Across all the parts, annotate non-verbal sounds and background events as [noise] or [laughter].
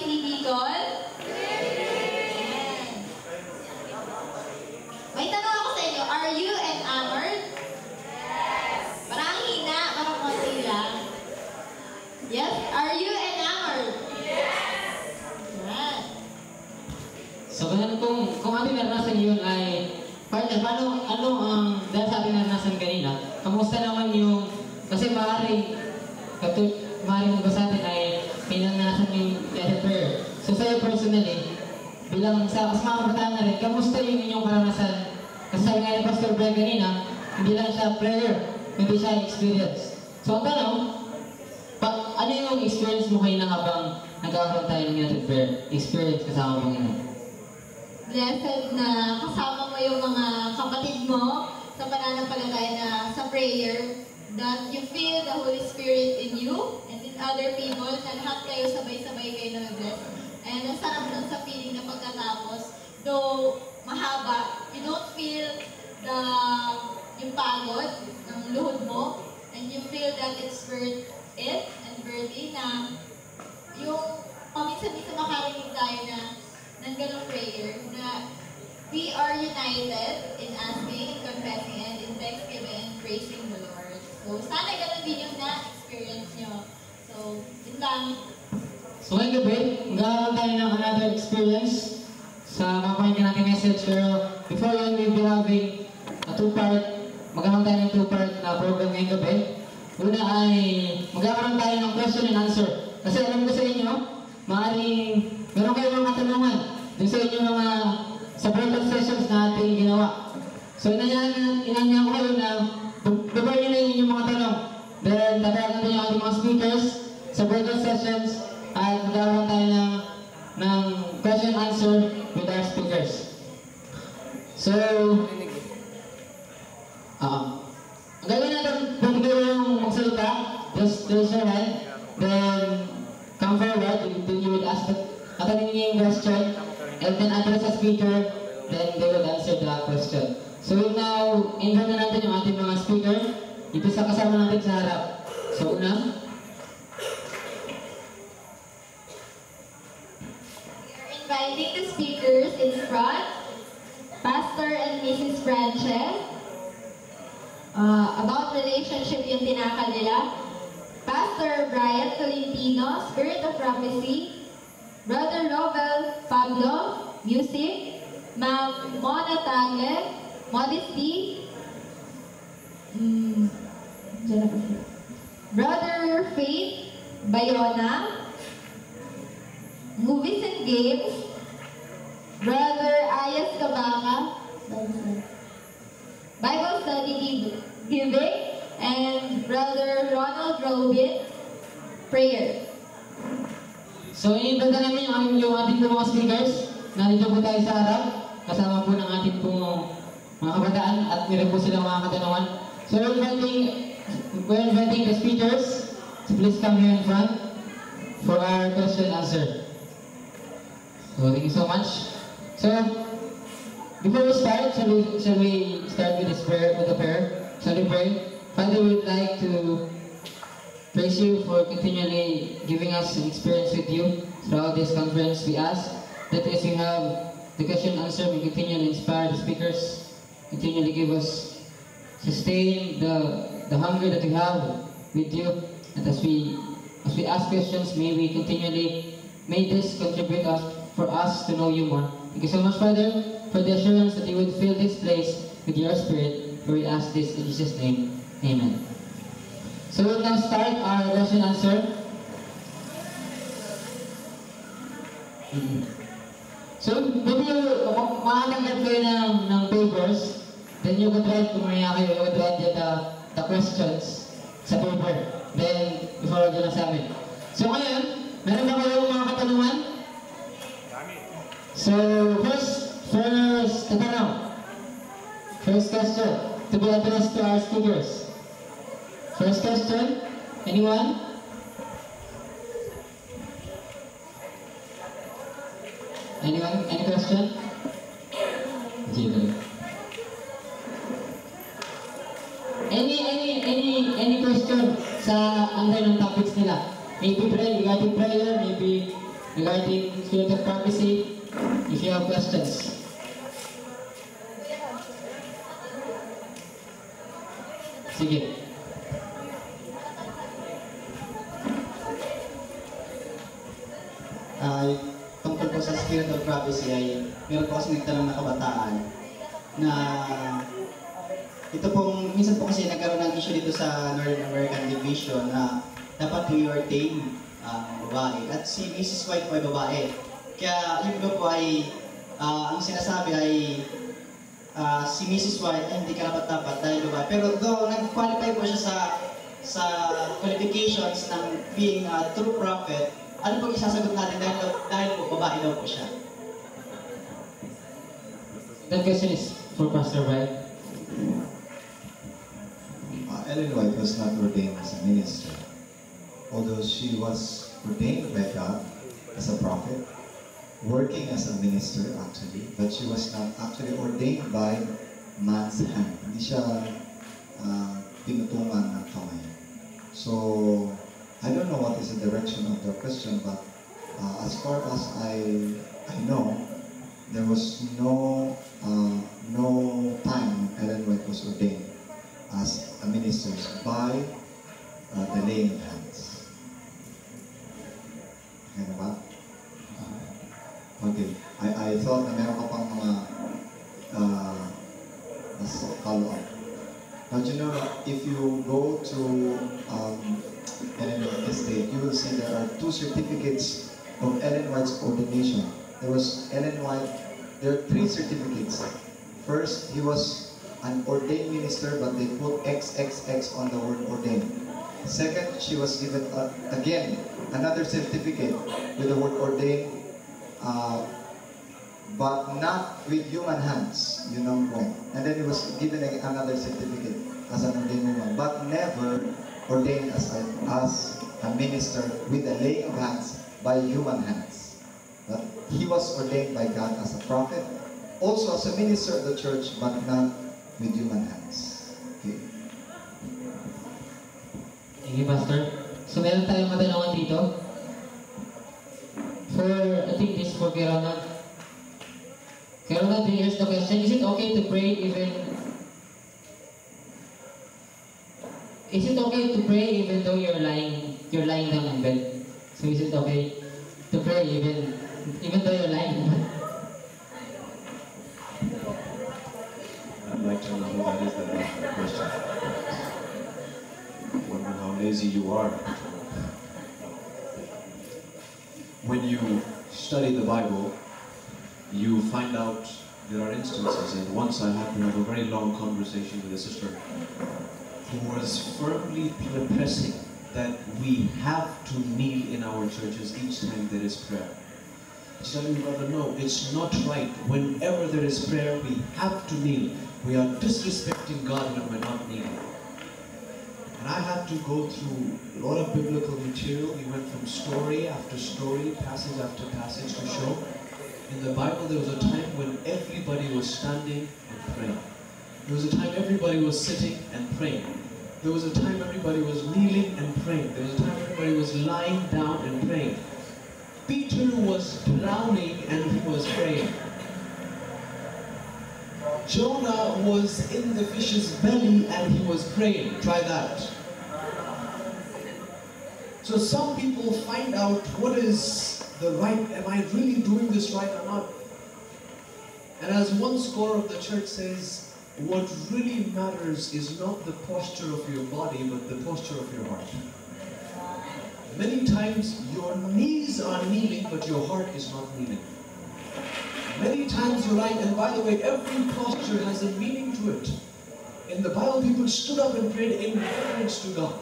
si Nicole? May tanong ako sa inyo. Are you enamored? Yes. Parang hina, parang konti lang. Yes? Are you enamored? Yes. Yan. So, ganun kung, kung ating naranasan yun ay, paano, ano ang, dahil sa ating naranasan kanina, kamusta naman yung, kasi maaari, katu, maaari mo ba sa atin ay, pinananasan yung letter prayer. So, sa'yo personally, bilang sa, sa mga kabataan na rin, kamusta yung inyong karanasan? Kasi sabi nga ni Pastor Brian kanina, hindi lang siya prayer, hindi siya experience. So, ang tanong, pa, ano yung experience mo kanina habang nagkakaroon tayo ng united prayer? Experience kasama Panginoon. Blessed na kasama mo yung mga kapatid mo sa pananampalataya na sa prayer that you feel the Holy Spirit in you and in other people na lahat kayo sabay-sabay kayo na bless. And ang sarap nun sa feeling na pagkatapos, though mahaba, you don't feel the yung pagod ng luhod mo and you feel that it's worth it and worthy na yung paminsan-minsan makarinig tayo na ng ganong prayer na we are united in asking, in confessing, and in thanksgiving and praising the Lord. So, sana ganun din yung na-experience nyo. So, yun lang. So ngayong gabi, magkakaroon tayo ng another experience sa mapakinggan natin message. Pero before yun, we'll be having a two-part, magkakaroon tayo ng two-part na program ngayong gabi. Una ay magkakaroon tayo ng question and answer. Kasi alam ko sa inyo, maaaring meron kayo mga katanungan dun sa inyo mga sa breakout sessions na ating ginawa. So inanyahan ko kayo na prepare nyo na yung mga tanong. Then tatawagan natin yung ating mga speakers sa breakout sessions at magkakaroon tayo ng, ng question answer with our speakers. So, ah, ang gagawin natin, kung kayo yung magsalita, just raise your hand, then come forward, then you would ask the, tatanungin niyo yung question, and then address the speaker, then they will answer the question. So now, invite na natin yung ating mga speaker, dito sa kasama natin sa harap. So una, inviting the speakers in front, Pastor and Mrs. Frances, uh, about relationship yung tinakal nila. Pastor Brian Tolentino, Spirit of Prophecy, Brother Robel Pablo, Music, Ma'am Mona Tagle, Modesty, mm. Brother Faith Bayona, Movies and Games, Brother Ayas Kabaka, Bible Study Giv- Giving, and Brother Ronald Robin, Prayer. So, iniimbita namin yung, aming- yung ating mga speakers. Nandito po tayo sa harap. Kasama po ng ating po mga kabataan at meron po silang mga katanungan. So, we're inviting, we're inviting the speakers to please come here in front for our question and answer. So, thank you so much. So, before we start, shall we, shall we start with this prayer, with the prayer? Shall we pray? Father, we would like to Praise you for continually giving us an experience with you throughout this conference. We ask that as you have the question answer, we continually inspire the speakers, continually give us, sustain the, the hunger that we have with you. And as we, as we ask questions, may we continually, may this contribute us, for us to know you more. Thank you so much, Father, for the assurance that you would fill this place with your spirit. For we ask this in Jesus' name. Amen. So we'll now start our question answer. Mhm. So, maybe you, ma- makatanggap kayo ng, ng papers, then you could write, kung maya kayo, you could write the, the, questions sa paper. Then, i-forward nyo lang sa amin. So ngayon, meron ba kayong mga katanungan? So, first, first, tatanong. First question, to be addressed to our speakers. First question, anyone? Anyone? Any question? Zero. Any, any, any, any question sa under ng topics nila? Maybe prayer, regarding prayer, maybe regarding spirit of prophecy. If you have questions. Sige. ay tungkol po sa spirit of prophecy ay meron po kasi nagtanong na kabataan na ito pong, minsan po kasi nagkaroon ng issue dito sa Northern American Division na dapat i-ordain ang babae at si Mrs. White po ay babae. Kaya yung iba po ay, ah, ang sinasabi ay ah, si Mrs. White ay hindi karapat-dapat dahil babae. Pero though nag-qualify po siya sa sa qualifications ng being a true prophet, ano po isasagot natin dahil, dahil po babae daw po siya? That question is for Pastor Brian. Uh, Ellen White was not ordained as a minister, although she was ordained by God as a prophet, working as a minister actually, but she was not actually ordained by man's hand. Hindi siya uh, pinutungan ng kamay. So, I don't know what is the direction of the question, but uh, as far as I, I know, there was no uh, no time Ellen White was ordained as a minister by uh, the laying of hands. Okay? Okay. I, I thought na meron ka pang mga uh, mas follow-up. But you know, if you go to um, Ellen White Estate, you will see there are two certificates of Ellen White's ordination. There was Ellen White, there are three certificates. First, he was an ordained minister, but they put XXX on the word ordained. Second, she was given uh, again another certificate with the word ordained, uh, but not with human hands, you know point. And then he was given another certificate as an ordained woman, but never ordained as a, as a minister with the laying of hands by human hands. But he was ordained by God as a prophet, also as a minister of the church, but not with human hands. Okay. Thank you, Pastor. So, meron tayong katanungan dito. For, I think this is for Kirana. Kirana, here's the question. Is it okay to pray even... Is it okay to pray even though you're lying, you're lying down in bed? So is it okay to pray even, even though you're lying? I'd like to know who that is that asked that question. Wonder how lazy you are. When you study the Bible, you find out there are instances, and once I had to have a very long conversation with a sister who was firmly pressing that we have to kneel in our churches each time there is prayer. She said, brother, no, it's not right. Whenever there is prayer, we have to kneel. We are disrespecting God when we're not kneeling. And I had to go through a lot of biblical material. We went from story after story, passage after passage to show. In the Bible, there was a time when everybody was standing and praying. There was a time everybody was sitting and praying. There was a time everybody was kneeling and praying. There was a time everybody was lying down and praying. Peter was drowning and he was praying. Jonah was in the fish's belly and he was praying. Try that. So some people find out what is the right, am I really doing this right or not? And as one scholar of the church says, what really matters is not the posture of your body, but the posture of your heart. Many times your knees are kneeling, but your heart is not kneeling. Many times you're lying, and by the way, every posture has a meaning to it. In the Bible, people stood up and prayed in reverence to God.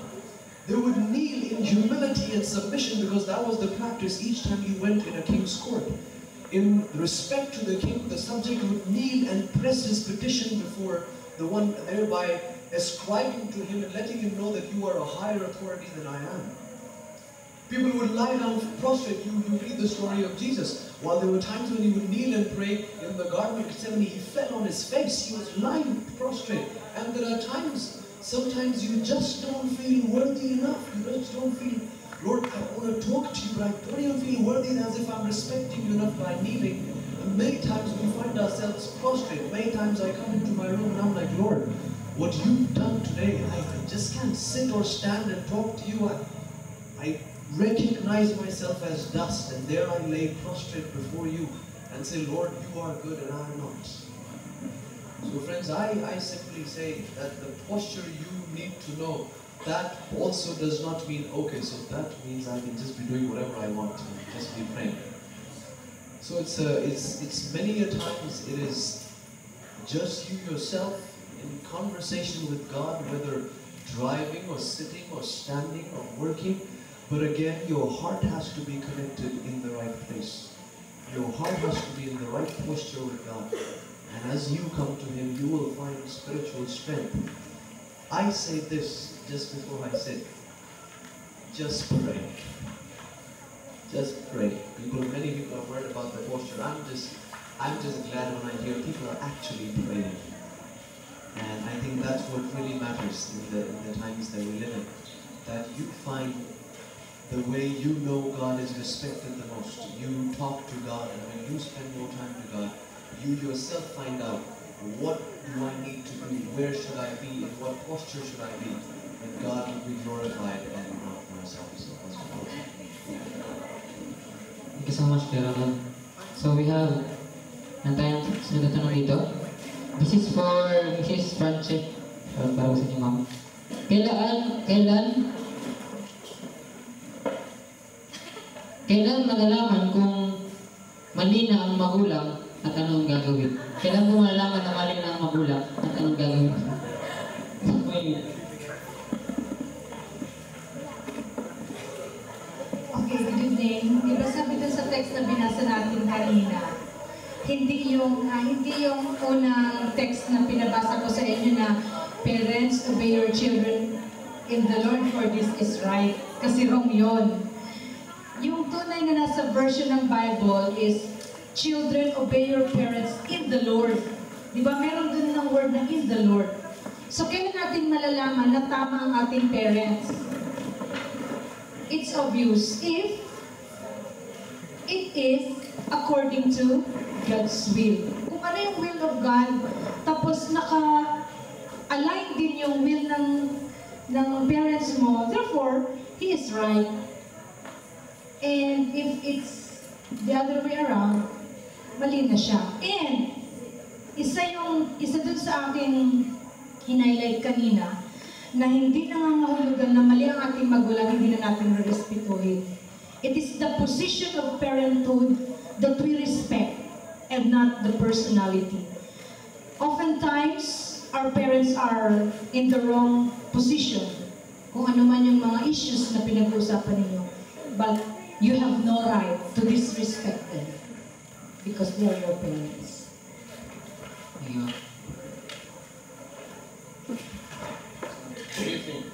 They would kneel in humility and submission because that was the practice each time you went in a king's court. In respect to the king, the subject would kneel and press his petition before the one, thereby ascribing to him and letting him know that you are a higher authority than I am. People would lie down prostrate. You, you read the story of Jesus. While there were times when he would kneel and pray in the Garden of Gethsemane, he fell on his face. He was lying prostrate. And there are times, sometimes you just don't feel worthy enough. You just don't feel, Lord, I want to talk to you, but I don't even feel worthy as if I'm respecting you enough by kneeling. And many times we find ourselves prostrate. Many times I come into my room and I'm like, Lord, what you've done today, I, just can't sit or stand and talk to you. I, I recognize myself as dust, and there I lay prostrate before you and say, Lord, you are good and I am not. So, friends, I, I simply say that the posture you need to know, that also does not mean, okay, so that means I can just be doing whatever I want and just be praying. So it's, uh, it's, it's many a times it is just you yourself in conversation with God, whether driving or sitting or standing or working, but again, your heart has to be connected in the right place. Your heart has to be in the right posture with God. And as you come to Him, you will find spiritual strength. I say this just before I sit. Just pray. Just pray. People, many people have heard about the posture. I'm just, I'm just glad when I hear people are actually praying. And I think that's what really matters in the, in the times that we live in. That you find the way you know God is respected the most. You talk to God, and when you spend more time to God, you yourself find out what do I need to do, where should I be, in what posture should I be, and God will be glorified and not myself. So that's what Thank you so much, Kuya Ronald. So we have nantayan sunod na tanong dito. This is for Mrs. Ma'am. Kailan, kailan, kailan malalaman kung mali na ang magulang at anong gagawin? Kailan mo malalaman na mali na ang magulang at anong gagawin? Wait. Okay, good evening. Di sabi dun sa text na binasa natin kanina, hindi yung ah, hindi yung unang text na pinabasa ko sa inyo na parents obey your children in the Lord for this is right. Kasi wrong yun. Yung tunay na nasa version ng Bible is children obey your parents in the Lord. Di ba meron dun ng word na in the Lord. So kailan natin malalaman na tama ang ating parents? it's obvious if it is according to God's will. Kung ano yung will of God, tapos naka-align din yung will ng ng parents mo, therefore, He is right. And if it's the other way around, mali na siya. And, isa yung, isa dun sa aking hinighlight kanina, na hindi nangangahulugan na mali ang ating magulang, hindi na natin respetuhin. It is the position of parenthood that we respect and not the personality. Oftentimes, our parents are in the wrong position. Kung ano man yung mga issues na pinag-uusapan ninyo. But you have no right to disrespect them because they are your parents. Thank. Good evening.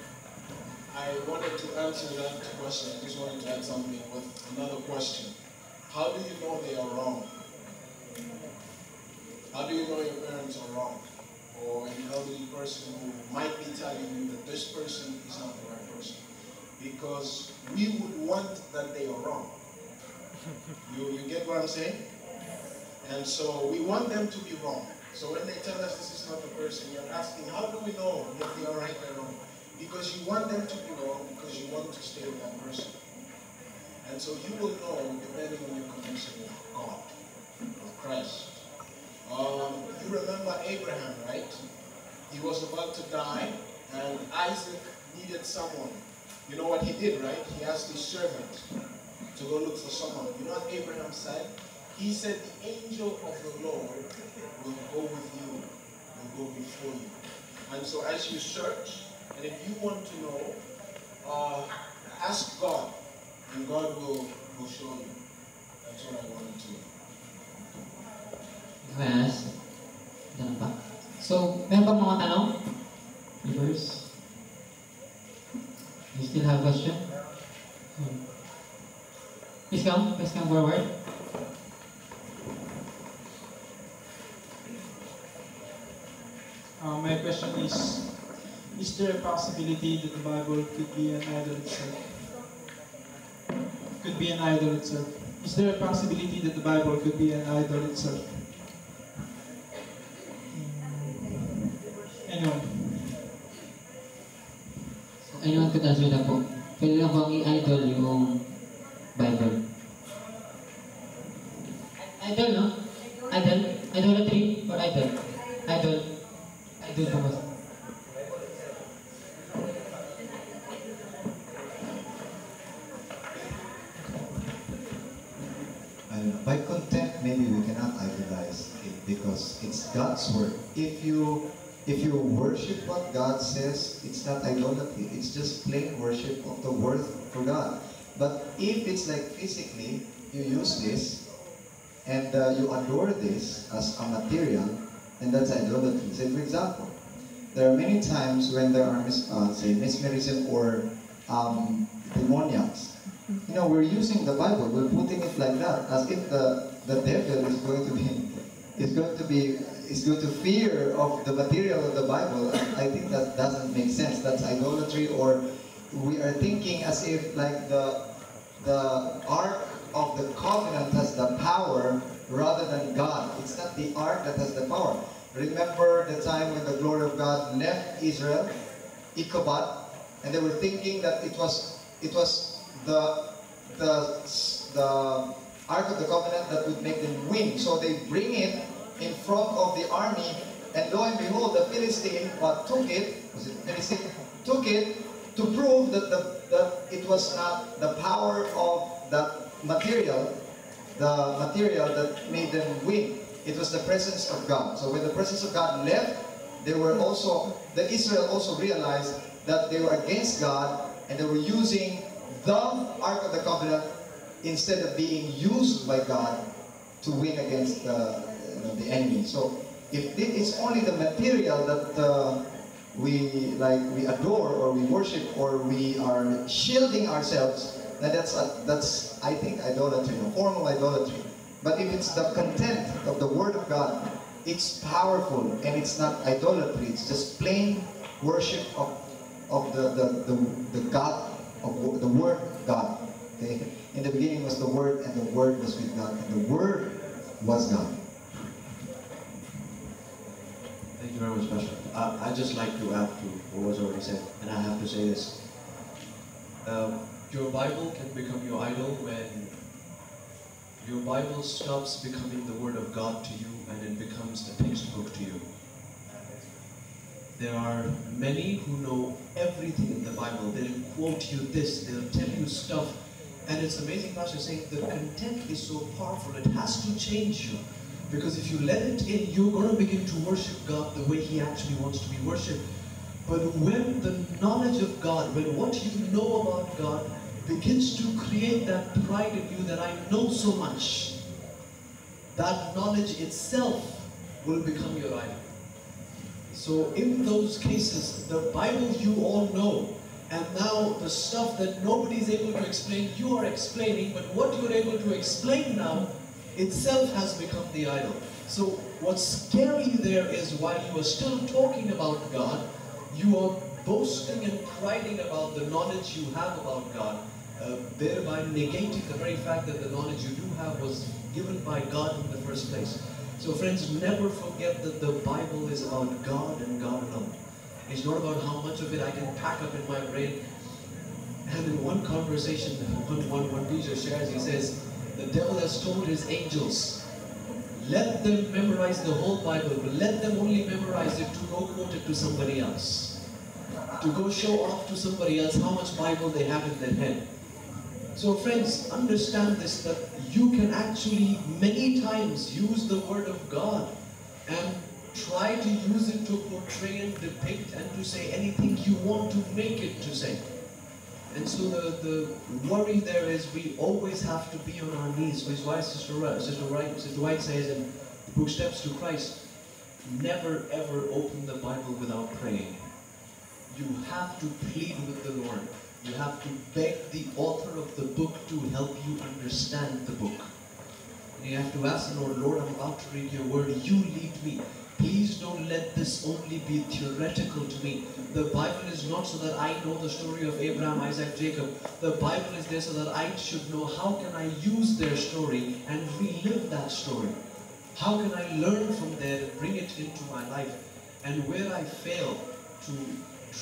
I wanted to answer that question. I just wanted to add something with another question. How do you know they are wrong? How do you know your parents are wrong? Or an elderly person who might be telling you that this person is not the right person? Because we would want that they are wrong. You, you get what I'm saying? And so we want them to be wrong. So when they tell us this is not the person, you're asking, how do we know if they are right or wrong? Because you want them to be wrong because you want to stay with that person. And so you will know depending on your connection with God, with Christ. Um, you remember Abraham, right? He was about to die, and Isaac needed someone. You know what he did, right? He asked his servant to go look for someone. You know what Abraham said? He said, The angel of the Lord will go with you, will go before you. And so as you search, and if you want to know, uh, ask God, and God will, will show you. That's what I wanted to Yes. Ganun ba? So, meron bang mga tanong? Viewers? You still have question? Please come. Please come forward. Uh, my question is, is there a possibility that the Bible could be an idol itself? Could be an idol itself? Is there a possibility that the Bible could be an idol itself? Worship what God says, it's not idolatry. It's just plain worship of the word for God. But if it's like physically, you use this and uh, you adore this as a material, and that's idolatry. Say, for example, there are many times when there are, mis- uh, say, mesmerism or um, demoniacs. You know, we're using the Bible, we're putting it like that, as if the, the devil is going to be is going to be is going to fear of the material of the Bible. I think that doesn't make sense. That's idolatry, or we are thinking as if like the the ark of the covenant has the power rather than God. It's not the ark that has the power. Remember the time when the glory of God left Israel, Ichabod, and they were thinking that it was it was the the the ark of the covenant that would make them win. So they bring it in front of the army, and lo and behold, the Philistine uh, took it. Was it Philistine? Took it to prove that the it was not the power of that material, the material that made them win. It was the presence of God. So when the presence of God left, they were also the Israel also realized that they were against God and they were using the Ark of the Covenant instead of being used by God to win against the, know, the enemy. So if it is only the material that uh, we like we adore or we worship or we are shielding ourselves, then that's a, that's I think idolatry, a form idolatry. But if it's the content of the Word of God, it's powerful and it's not idolatry. It's just plain worship of of the the, the, the God of the Word God. Okay? In the beginning was the Word, and the Word was with God, and the Word was God. Thank you very much, Pastor. I'd just like to add to what was already said, and I have to say this. Um, your Bible can become your idol when your Bible stops becoming the Word of God to you and it becomes a textbook to you. There are many who know everything in the Bible. They'll quote you this, they'll tell you stuff. And it's amazing, Pastor, saying the content is so powerful, it has to change you. Because if you let it in, you're going to begin to worship God the way He actually wants to be worshipped. But when the knowledge of God, when what you know about God begins to create that pride in you that I know so much, that knowledge itself will become your idol. So in those cases, the Bible you all know, and now the stuff that nobody is able to explain, you are explaining, but what you're able to explain now itself has become the idol. So what's scary there is while you are still talking about God, you are boasting and priding about the knowledge you have about God, uh, thereby negating the very fact that the knowledge you do have was given by God in the first place. So friends, never forget that the Bible is about God and God alone. It's not about how much of it I can pack up in my brain. And in one conversation, one, one, one teacher shares, he says, the devil has told his angels, let them memorize the whole Bible, but let them only memorize it to go quote it to somebody else. To go show off to somebody else how much Bible they have in their head. So friends, understand this, that you can actually many times use the word of God and try to use it to portray and depict and to say anything you want to make it to say. And so the, the worry there is we always have to be on our knees. So it's why Sister, Ra- Sister, Wright, Sister White says in the book Steps to Christ, never ever open the Bible without praying. You have to plead with the Lord. You have to beg the author of the book to help you understand the book. And you have to ask the Lord, Lord, I'm about to read your word. You lead me. Please don't let this only be theoretical to me. The Bible is not so that I know the story of Abraham, Isaac, Jacob. The Bible is there so that I should know how can I use their story and relive that story. How can I learn from there and bring it into my life? And where I fail to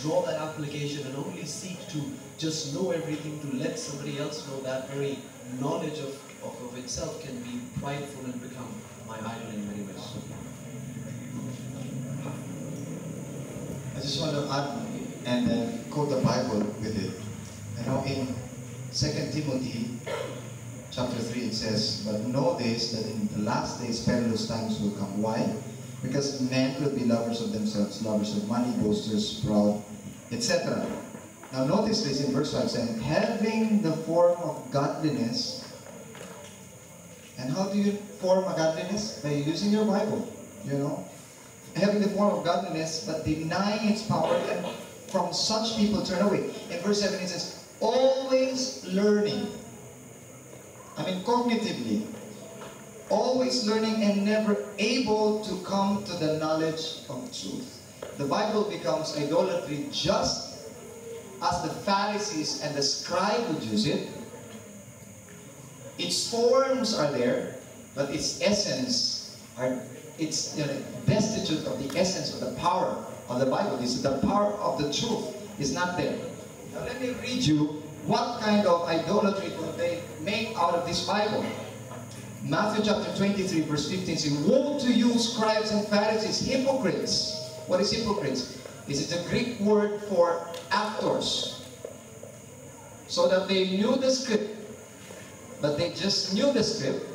draw that application and only seek to just know everything to let somebody else know that very knowledge of, of, of itself can be prideful and become my idol in many ways. I just want to add and then quote the Bible with it. You know, in 2 Timothy chapter 3 it says, But know this, that in the last days perilous times will come. Why? Because men will be lovers of themselves, lovers of money, boasters, proud, etc. Now notice this in verse 5 saying, having the form of godliness. And how do you form a godliness? By using your Bible, you know. Having the form of godliness, but denying its power, and from such people turn away. In verse 7 it says, always learning. I mean, cognitively, always learning and never able to come to the knowledge of truth. The Bible becomes idolatry just as the Pharisees and the scribe would use it. Its forms are there, but its essence are it's know, destitute of the essence of the power of the Bible. This the power of the truth is not there. Now let me read you what kind of idolatry could they make out of this Bible. Matthew chapter 23, verse 15 says, Woe to you, scribes and Pharisees, hypocrites! What is hypocrites? This is the Greek word for actors. So that they knew the script, but they just knew the script,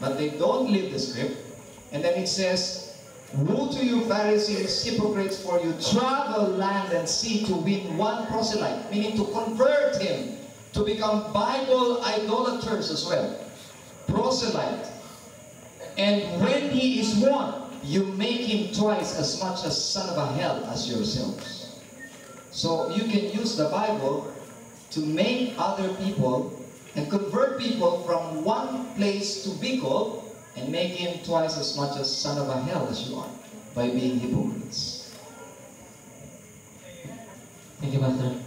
but they don't live the script. And then it says, Woe to you, Pharisees, hypocrites, for you travel land and sea to win one proselyte, meaning to convert him to become Bible idolaters as well. Proselyte. And when he is won, you make him twice as much a son of a hell as yourselves. So you can use the Bible to make other people and convert people from one place to be called and make him twice as much a son of a hell as you are by being hypocrites. Thank you, Pastor.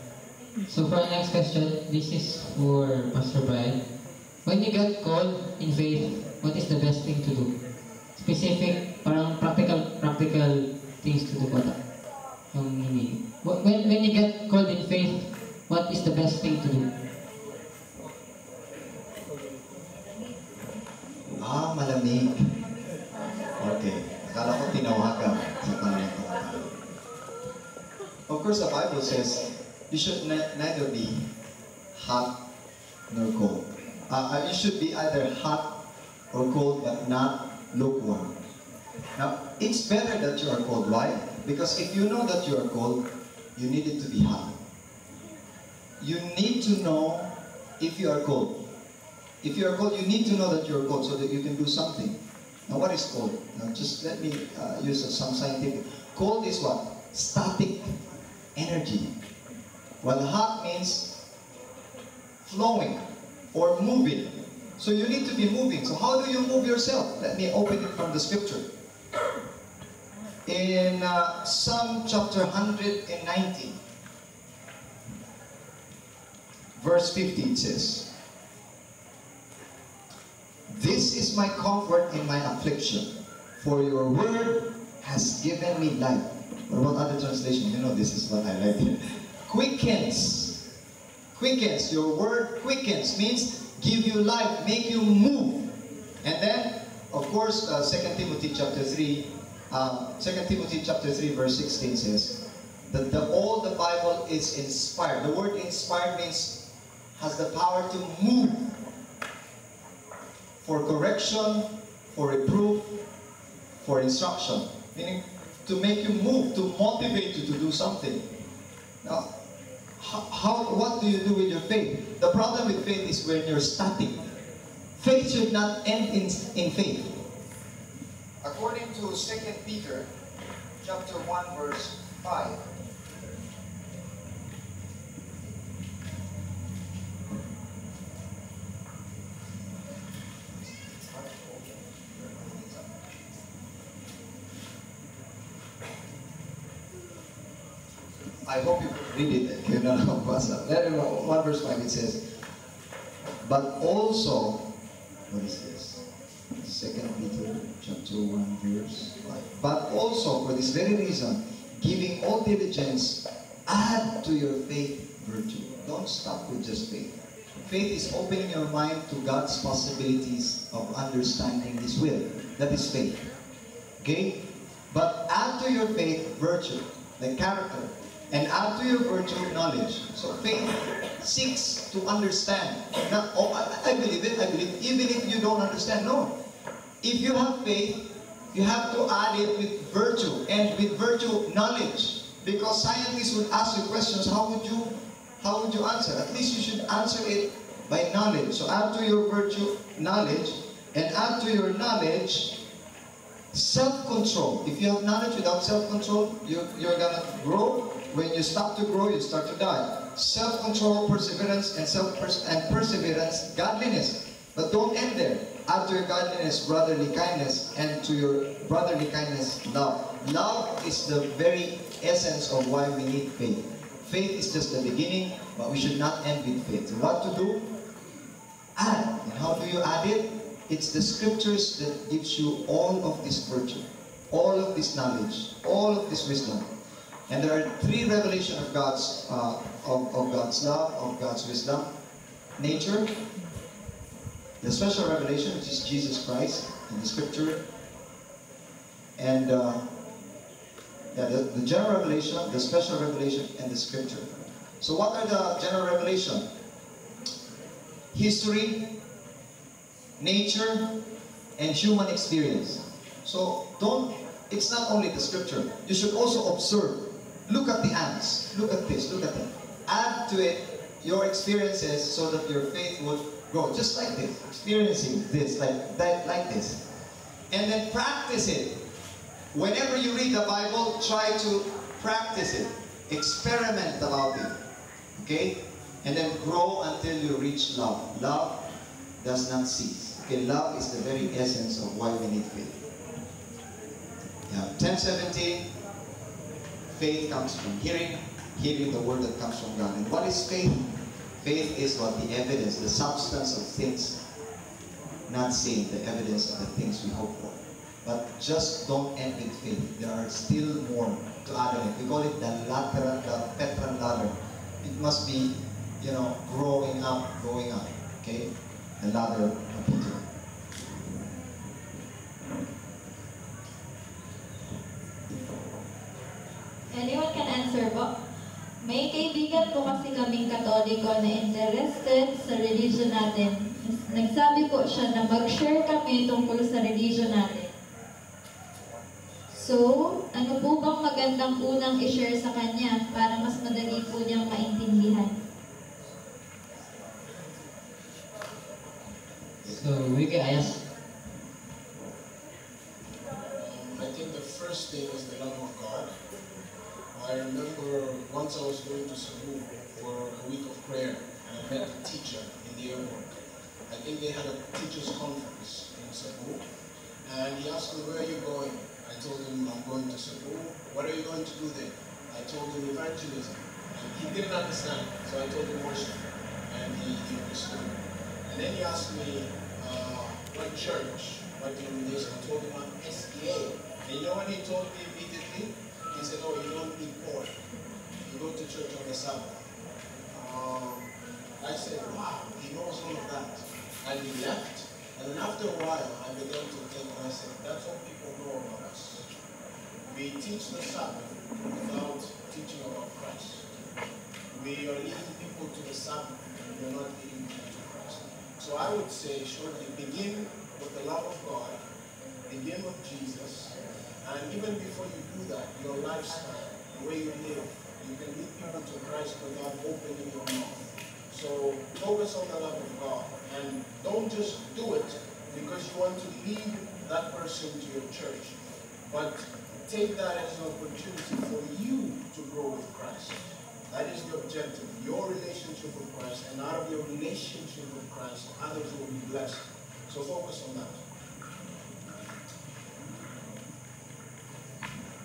So for our next question, this is for Pastor Brian. When you get called in faith, what is the best thing to do? Specific, parang practical, practical things to do ba? Yung meaning. When, when you get called in faith, what is the best thing to do? Ah, malamig. Okay. Akala ko tinawagan sa kanilang Of course, the Bible says you should ne- neither be hot nor cold. Uh, you should be either hot or cold, but not lukewarm. Now, it's better that you are cold. Why? Because if you know that you are cold, you need it to be hot. You need to know if you are cold. If you are cold, you need to know that you're cold so that you can do something. Now, what is cold? Now, just let me uh, use some scientific. Cold is what? Static energy. While hot means flowing or moving. So you need to be moving. So how do you move yourself? Let me open it from the scripture. In uh, Psalm chapter 190, verse 50 it says, This is my comfort in my affliction, for your word has given me life. What about other translation? You know this is what I like. [laughs] Quickens. Quickens. Your word quickens means give you life, make you move. And then, of course, uh, 2 Timothy chapter 3, um, 2 Timothy chapter 3 verse 16 says that the, all the Bible is inspired. The word inspired means has the power to move for correction, for reproof, for instruction. Meaning to make you move, to motivate you to do something. Now, how, what do you do with your faith? The problem with faith is when you're static. Faith should not end in, in faith. According to 2 Peter chapter 1 verse 5, I hope you read it. Kaya na lang basa. Then, 1 verse 5 it says, But also, what is this? Second Peter chapter 1 verse 5. But also, for this very reason, giving all diligence, add to your faith virtue. Don't stop with just faith. Faith is opening your mind to God's possibilities of understanding His will. That is faith. Okay? But add to your faith virtue, the character, and add to your virtue knowledge. So faith seeks to understand. Not, oh, I, I believe it, I believe, even if you don't understand, no. If you have faith, you have to add it with virtue, and with virtue knowledge. Because scientists would ask you questions, how would you how would you answer? At least you should answer it by knowledge. So add to your virtue knowledge, and add to your knowledge self-control. If you have knowledge without self-control, you, you're gonna grow. When you stop to grow, you start to die. Self-control, perseverance, and self and perseverance, godliness. But don't end there. Add to your godliness brotherly kindness, and to your brotherly kindness love. Love is the very essence of why we need faith. Faith is just the beginning, but we should not end with faith. What to do? Add. And how do you add it? It's the scriptures that gives you all of this virtue, all of this knowledge, all of this wisdom. And there are three revelations of God's uh, of, of God's love, of God's wisdom, nature, the special revelation, which is Jesus Christ in the scripture, and uh, yeah, the, the general revelation, the special revelation, and the scripture. So what are the general revelation? History, nature, and human experience. So don't, it's not only the scripture. You should also observe. Look at the ants. Look at this. Look at that. Add to it your experiences so that your faith would grow. Just like this. Experiencing this, like that, like this. And then practice it. Whenever you read the Bible, try to practice it. Experiment about it. Okay? And then grow until you reach love. Love does not cease. Okay, love is the very essence of why we need faith. Yeah, 1017, faith comes from hearing, hearing the word that comes from God. And what is faith? Faith is what the evidence, the substance of things not seen, the evidence of the things we hope for. But just don't end with faith. There are still more to add on it. We call it the lateral, the Petran ladder. It must be, you know, growing up, going up. Okay? The ladder of Peter. Answer po? May kaibigan po kasi kaming katoliko na interested sa religion natin. Nagsabi po siya na mag-share kami tungkol sa religion natin. So, ano po bang magandang unang i-share sa kanya para mas madali po niyang maintindihan? So, Wiki, I ask, I think the first thing is the love of God. I remember once I was going to Cebu for a week of prayer, and I met a teacher in the airport. I think they had a teachers' conference in Cebu, and he asked me, where are you going? I told him, I'm going to Cebu. What are you going to do there? I told him evangelism. And he didn't understand, so I told him worship, and he, he understood. And then he asked me, uh, what church, what denomination? I told him I'm SDA. And you know what he told me immediately? He said, oh, you don't eat pork. You go to church on the Sabbath. Um, I said, wow, he knows all of that. And he left. And then after a while, I began to think, and I said, that's what people know about us. We teach the Sabbath without teaching about Christ. We are leading people to the Sabbath, and we're not leading people to Christ. So I would say, shortly, begin with the love of God, begin with Jesus, and even before you do that, your lifestyle, the way you live, you can lead people to Christ without opening your mouth. So focus on the love of God, and don't just do it because you want to lead that person to your church, but take that as an opportunity for you to grow with Christ. That is the objective, your relationship with Christ, and out of your relationship with Christ, others will be blessed. So focus on that.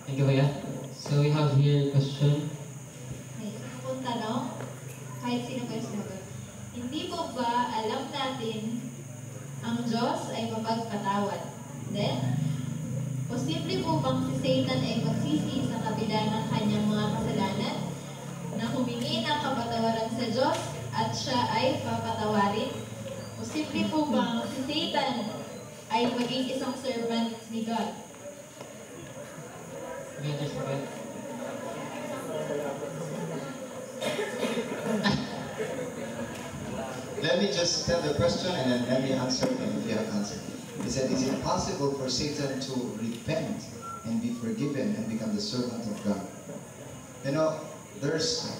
Thank you, Kuya. So we have here a question. Ay, sino pong tanong? Kahit sino pa yung. Hindi po ba alam natin ang Diyos ay mapagpatawad? Then, posible po bang si Satan ay magsisi sa kabila ng kanyang mga kasalanan na humingi ng kapatawaran sa Diyos at siya ay papatawarin? Posible po bang si Satan ay maging isang servant ni God? Let me just tell the question and then let me answer it if you have answered. He said, Is it possible for Satan to repent and be forgiven and become the servant of God? You know, there's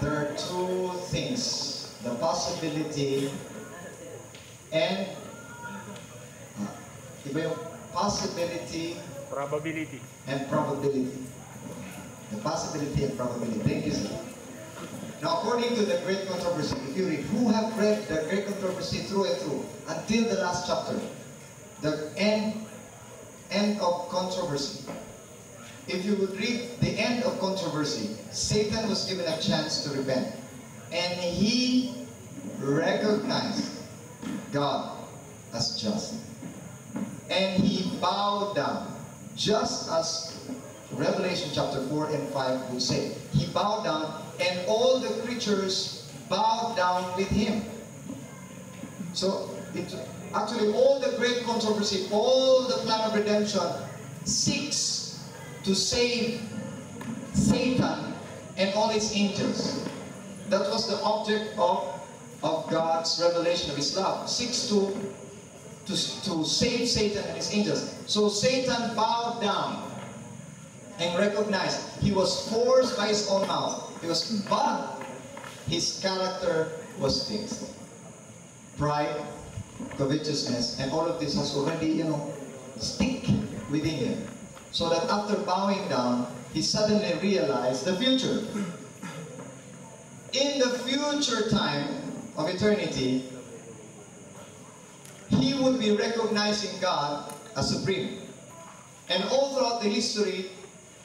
there are two things. The possibility and uh, possibility Probability. and probability. The possibility and probability. Thank you, sir. Now, according to the Great Controversy, if you read, who have read the Great Controversy through and through until the last chapter, the end, end of controversy. If you would read the end of controversy, Satan was given a chance to repent, and he recognized God as just, and he bowed down, just as Revelation chapter 4 and 5 would say. He bowed down, and all the creatures bowed down with him. So, it, actually, all the great controversy, all the plan of redemption seeks to save Satan and all his angels. That was the object of, of God's revelation of his love. Seeks to, to, to save Satan and his angels. So Satan bowed down and recognized he was forced by his own mouth. He was, but his character was fixed. Pride, covetousness, and all of this has already, you know, stick within him. So that after bowing down, he suddenly realized the future. In the future time of eternity, he would be recognizing God as supreme. And all throughout the history,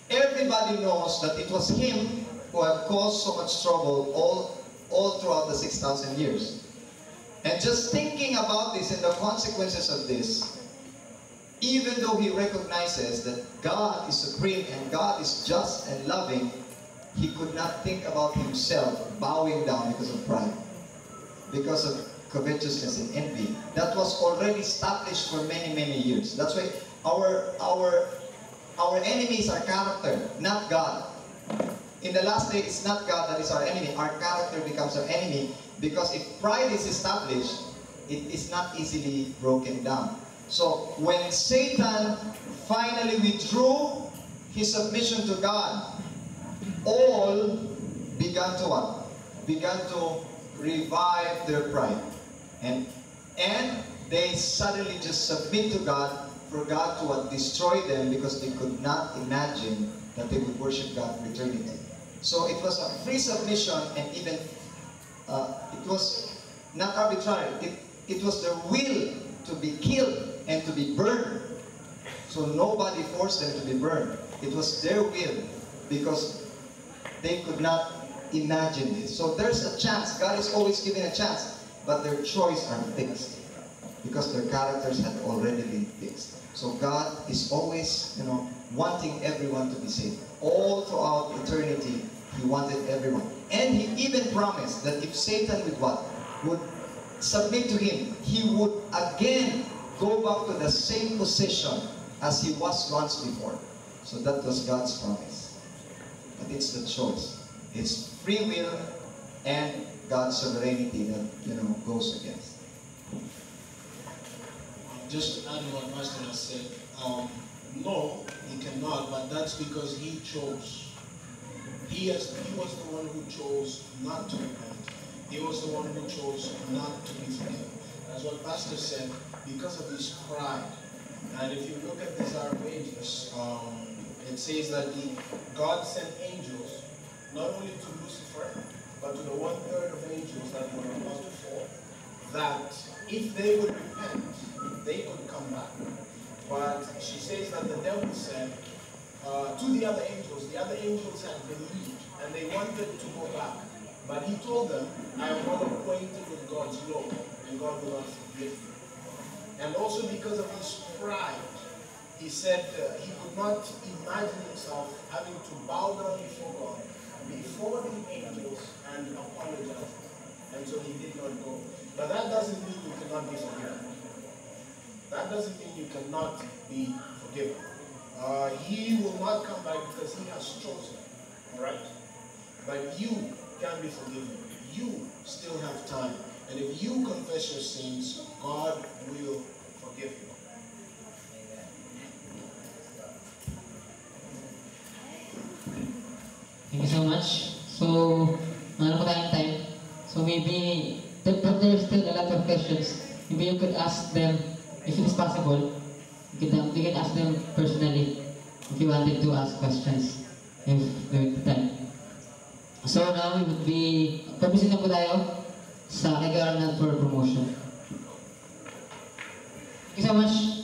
everybody knows that it was him who had caused so much trouble all, all throughout the 6,000 years. And just thinking about this and the consequences of this, even though he recognizes that God is supreme and God is just and loving, he could not think about himself bowing down because of pride, because of covetousness and envy. Was already established for many, many years. That's why our, our, our enemy is our character, not God. In the last day, it's not God that is our enemy. Our character becomes our enemy because if pride is established, it is not easily broken down. So when Satan finally withdrew his submission to God, all began to what? Began to revive their pride. And and they suddenly just submit to God for God to? Destroy them because they could not imagine that they would worship God for eternity. So it was a free submission and even uh, it was not arbitrary. It, it was their will to be killed and to be burned. So nobody forced them to be burned. It was their will because they could not imagine this. So there's a chance. God is always giving a chance, but their choice are fixed because their characters had already been fixed. So God is always, you know, wanting everyone to be saved. All throughout eternity, He wanted everyone. And He even promised that if Satan would what? Would submit to Him, He would again go back to the same position as He was once before. So that was God's promise. But it's the choice. It's free will and God's sovereignty that, you know, goes against. Just to add what Pastor has said, um, no, he cannot, but that's because he chose. He, has, he was the one who chose not to repent. He was the one who chose not to be forgiven. That's what Pastor said, because of his pride. And if you look at the Desire of um, it says that God sent angels not only to Lucifer, but to the one third of angels that were about to fall, that if they would repent, they could come back. But she says that the devil said uh, to the other angels, the other angels had believed and they wanted to go back. But he told them, I am not acquainted with God's law and God will not forgive you. And also because of his pride, he said uh, he could not imagine himself having to bow down before God, before the angels, and apologize. And so he did not go. But that doesn't mean you cannot be forgiven. That doesn't mean you cannot be forgiven. Uh, he will not come back because he has chosen. All right? But you can be forgiven. You still have time. And if you confess your sins, God will forgive you. Thank you so much. So, time? So maybe, but there's still a lot of questions. Maybe you could ask them, if it is possible, you um, you could ask them personally if you wanted to ask questions. If there the time. So now we would be, pabisin na po tayo sa kagarangan for promotion. Thank you so much.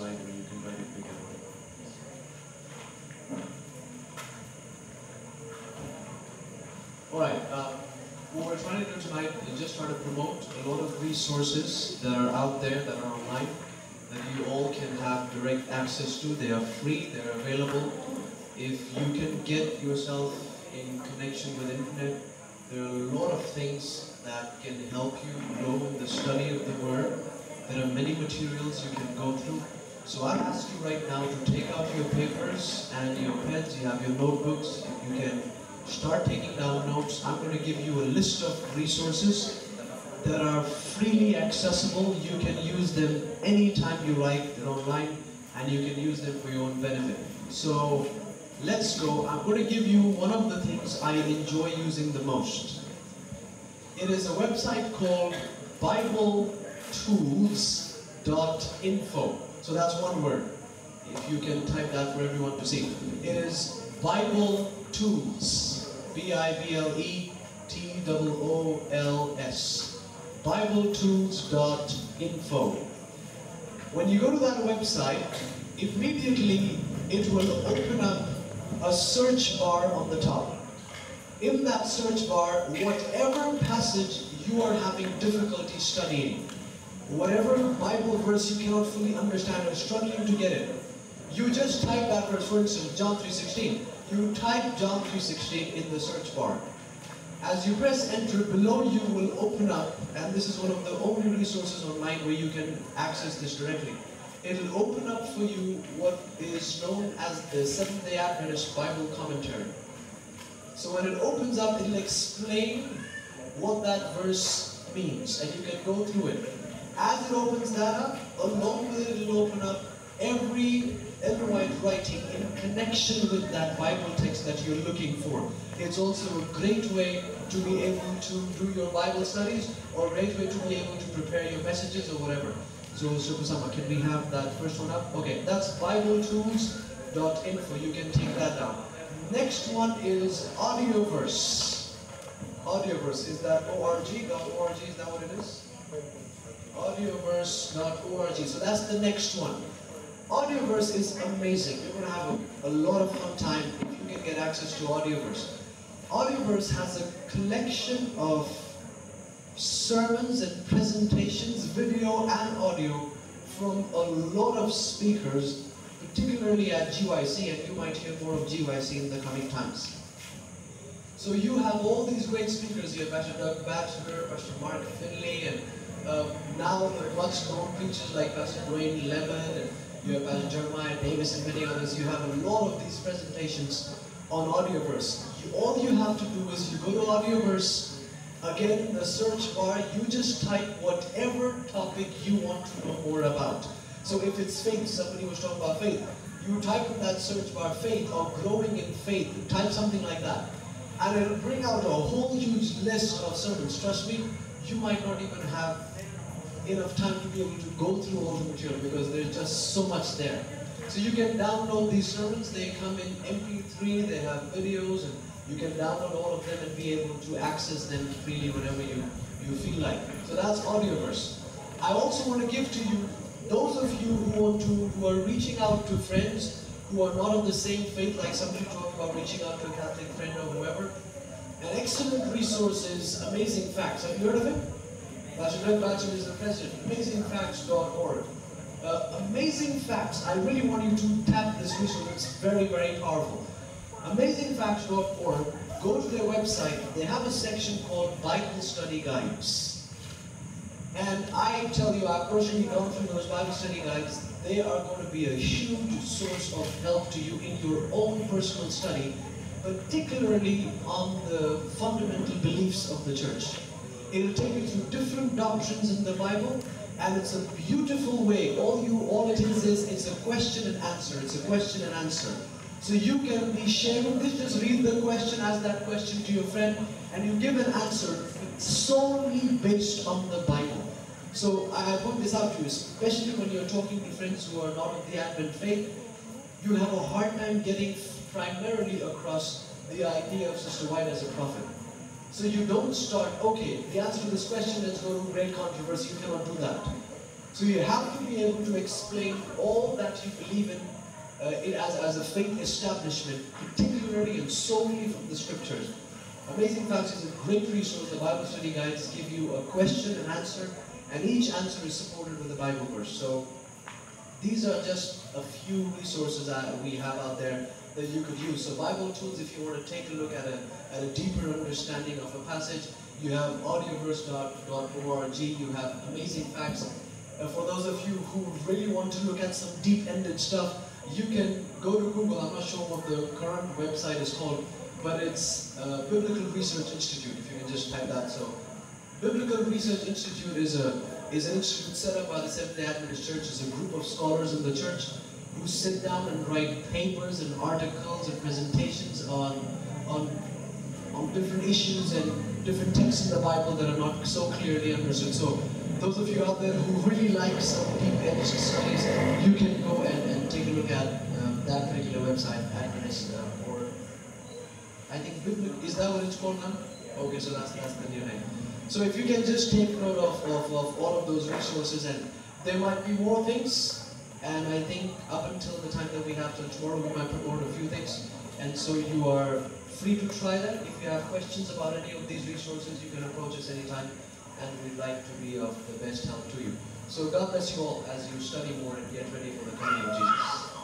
Where you can it bigger? All right. Uh, what we're trying to do tonight is just try to promote a lot of resources that are out there that are online that you all can have direct access to. They are free, they're available. If you can get yourself in connection with internet, there are a lot of things that can help you grow in the study of the Word. There are many materials you can go through. So I ask you right now to take out your papers and your pens, you have your notebooks, you can start taking down notes. I'm going to give you a list of resources that are freely accessible. You can use them anytime you like. They're online and you can use them for your own benefit. So let's go. I'm going to give you one of the things I enjoy using the most. It is a website called BibleTools.info. So that's one word. If you can type that for everyone to see. It is Bible Tools. B-I-B-L-E T-O-O-L-S. BibleTools.info. When you go to that website, immediately it will open up a search bar on the top. In that search bar, whatever passage you are having difficulty studying, whatever Bible verse you cannot fully understand or struggling to get it, you just type that verse, for instance, John 3.16. You type John 3.16 in the search bar. As you press enter, below you will open up, and this is one of the only resources online where you can access this directly. It'll open up for you what is known as the Seventh-day Adventist Bible Commentary. So when it opens up, it'll explain what that verse means, and you can go through it. As it opens that up, along with it, it'll open up every White writing in connection with that Bible text that you're looking for. It's also a great way to be able to do your Bible studies or a great way to be able to prepare your messages or whatever. So, Sir Kusama, can we have that first one up? Okay, that's BibleTools.info. You can take that down. Next one is Audioverse. Audioverse, is that org? .org, is that what it is? Audioverse.org. So that's the next one. Audioverse is amazing. You're going to have a, a lot of fun time if you can get access to Audioverse. Audioverse has a collection of sermons and presentations, video and audio, from a lot of speakers, particularly at GYC, and you might hear more of GYC in the coming times. So you have all these great speakers here, Pastor Doug Batchelor, Pastor Mark Finley, and uh, now much known preachers like Pastor Dwayne Lemon, and you have Pastor Jeremiah Davis and many others. You have a lot of these presentations on Audioverse. You, all you have to do is you go to Audioverse, again in the search bar, you just type whatever topic you want to know more about. So if it's faith, somebody was talking about faith, you type in that search bar faith or growing in faith, type something like that. And it'll bring out a whole huge list of sermons. Trust me, you might not even have enough time to be able to go through all the material because there's just so much there. So you can download these sermons, they come in MP3, they have videos, and you can download all of them and be able to access them freely whenever you, you feel like. So that's Audioverse. I also want to give to you, those of you who want to, who are reaching out to friends who are not of the same faith, like somebody talked about reaching out to a Catholic friend or whoever, an excellent resource is Amazing Facts. Have you heard of it? Doug Batchelor is the president. AmazingFacts.org. Uh, amazing Facts. I really want you to tap this resource. It's very, very powerful. AmazingFacts.org. Go to their website. They have a section called Bible Study Guides. And I tell you, I've personally gone through those Bible study guides. They are going to be a huge source of help to you in your own personal study, particularly on the fundamental beliefs of the church. It'll take you through different doctrines in the Bible, and it's a beautiful way. All you, all it is is it's a question and answer. It's a question and answer. So you can be sharing this. Just read the question, ask that question to your friend, and you give an answer solely based on the Bible. So I put this out to you, especially when you're talking to friends who are not of the Advent faith. You have a hard time getting primarily across the idea of Sister White as a prophet. So you don't start, okay, the answer to this question, let's go to great controversy. You cannot do that. So you have to be able to explain all that you believe in uh, it as, as a faith establishment, particularly and solely from the scriptures. Amazing Facts is a great resource. The Bible study guides give you a question and answer, and each answer is supported with a Bible verse. So these are just a few resources that we have out there that you could use. So Bible tools, if you want to take a look at a, at a deeper understanding of a passage, you have audioverse.org, you have Amazing Facts. Uh, for those of you who really want to look at some deep-ended stuff, you can go to Google. I'm not sure what the current website is called, but it's uh, Biblical Research Institute, if you can just type that. So Biblical Research Institute is a is an institute set up by the Seventh-day Adventist Church. It's a group of scholars in the church who sit down and write papers and articles and presentations on on on different issues and different texts in the Bible that are not so clearly understood. So those of you out there who really like some deep-edged studies, you can go and, and take a look at um, that particular website, Adventist, uh, or I think is that what it's called now? Okay, so that's, that's the new name. So if you can just take note of, of, of all of those resources, and there might be more things, and I think up until the time that we have till tomorrow, we might promote a few things, and so you are free to try that. If you have questions about any of these resources, you can approach us anytime, and we'd like to be of the best help to you. So God bless you all as you study more and get ready for the coming of Jesus.